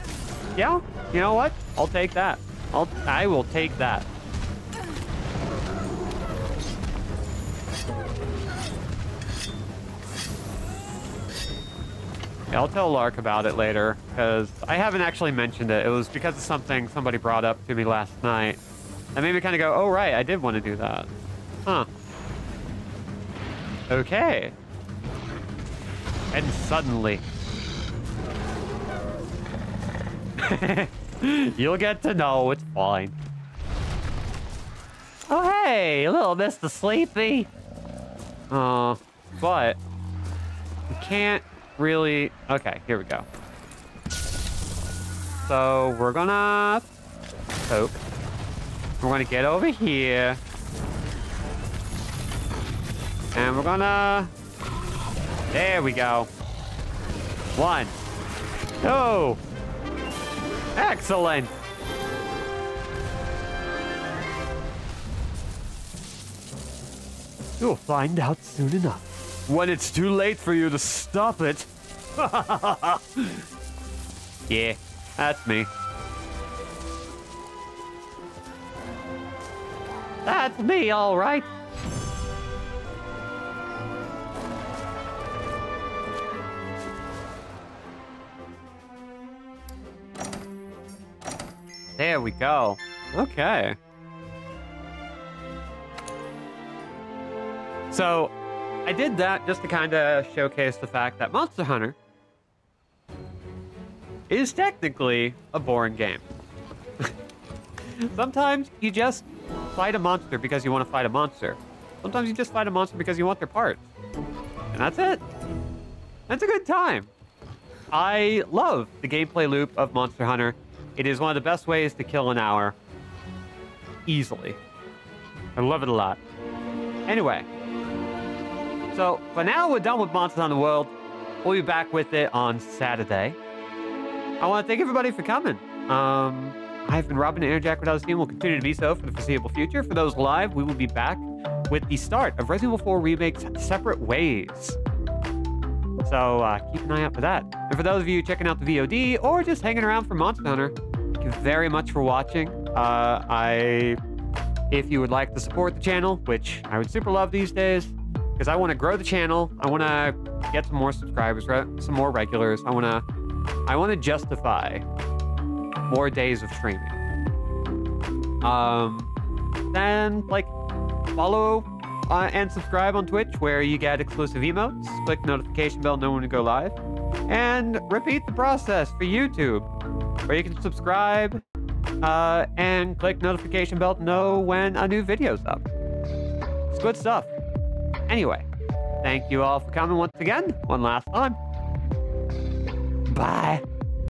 yeah, you know what? I'll take that. I'll, I will take that. Yeah, I'll tell Lark about it later, because I haven't actually mentioned it. It was because of something somebody brought up to me last night. That made me kind of go, oh, right, I did want to do that. Huh. Okay. And suddenly... You'll get to know, it's fine. Oh, hey, a little Mr. Sleepy. Uh, but... You can't really... Okay, here we go. So, we're gonna... Poke. We're gonna get over here. And we're gonna... There we go. One. Two. Excellent. You'll find out soon enough. When it's too late for you to stop it. yeah, that's me. That's me, all right. There we go. Okay. So, I did that just to kind of showcase the fact that Monster Hunter is technically a boring game. Sometimes you just fight a monster because you want to fight a monster. Sometimes you just fight a monster because you want their parts. And that's it. That's a good time. I love the gameplay loop of Monster Hunter. It is one of the best ways to kill an hour. Easily. I love it a lot. Anyway. So, for now, we're done with Monster Hunter World. We'll be back with it on Saturday. I want to thank everybody for coming. Um, I've been Robin Anderjak without a team. will continue to be so for the foreseeable future. For those live, we will be back with the start of Resident Evil 4 Remake's Separate Ways. So uh, keep an eye out for that. And for those of you checking out the VOD or just hanging around for Monster Hunter, thank you very much for watching. Uh, I, if you would like to support the channel, which I would super love these days, because I want to grow the channel. I want to get some more subscribers, some more regulars. I want to I want to justify more days of streaming. Um, then like follow uh, and subscribe on Twitch, where you get exclusive emotes. Click notification bell, know when to go live, and repeat the process for YouTube, where you can subscribe uh, and click notification bell to know when a new video's up. It's good stuff. Anyway, thank you all for coming once again, one last time. Bye.